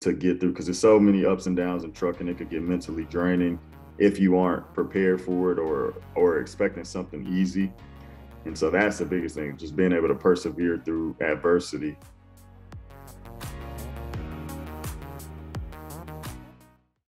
to get through because there's so many ups and downs in trucking. It could get mentally draining if you aren't prepared for it or or expecting something easy. And so that's the biggest thing, just being able to persevere through adversity